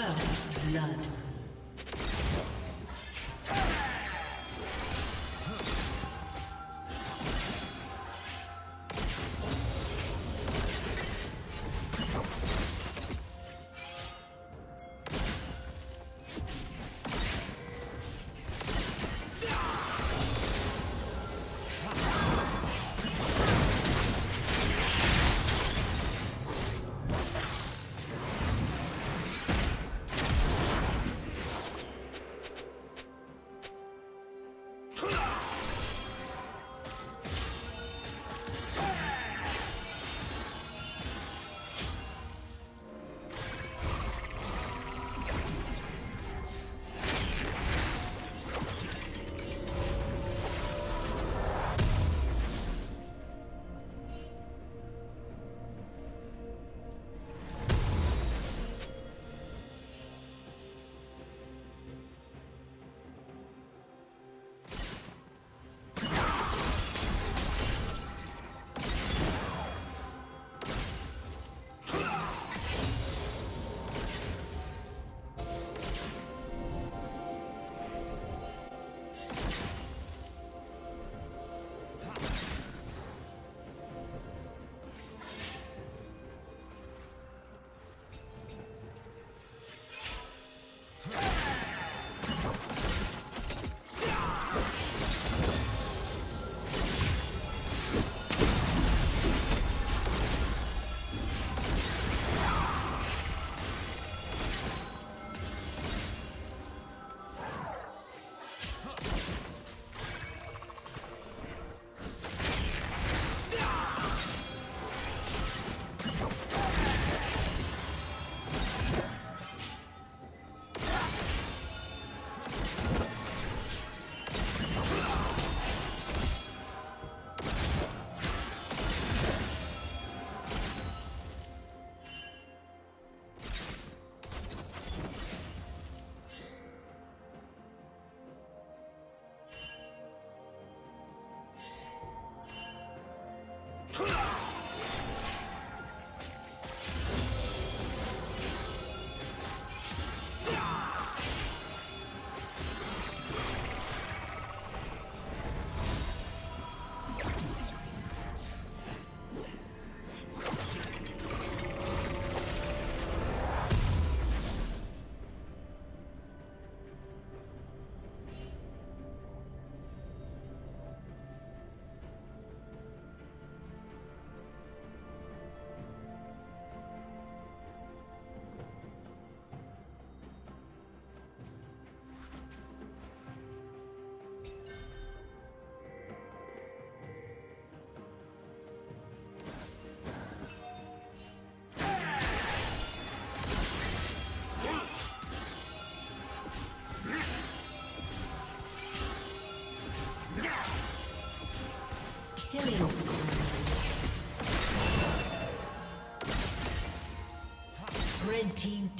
First blood.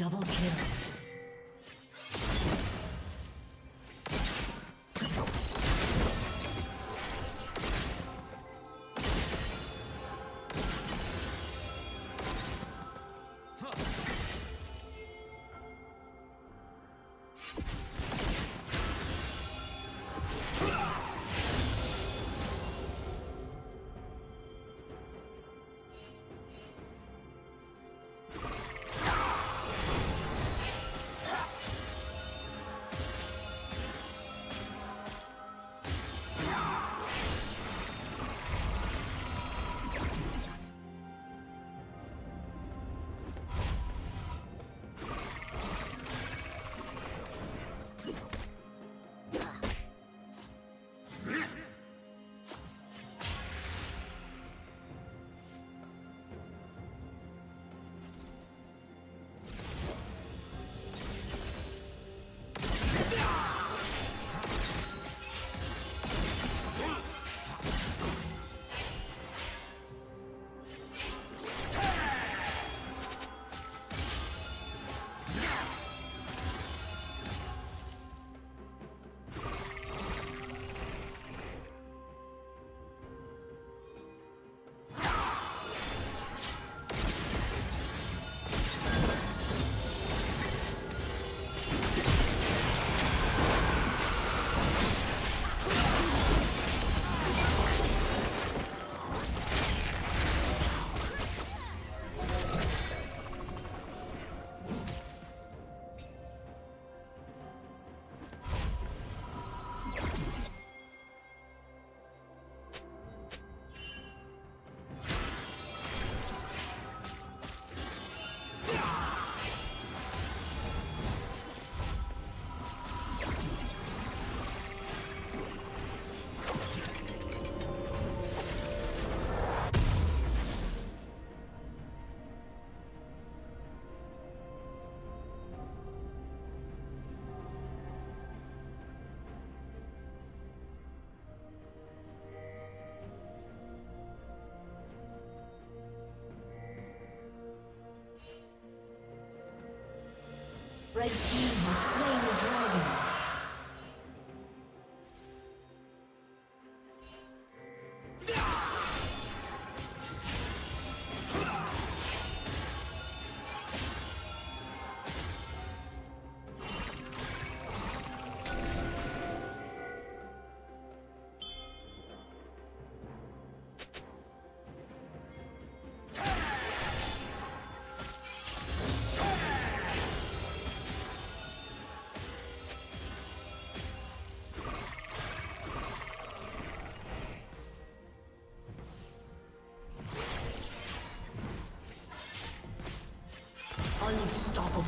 Double kill. you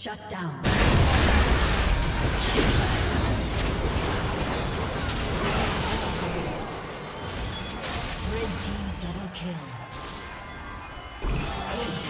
Shut down. Red team double kill. team's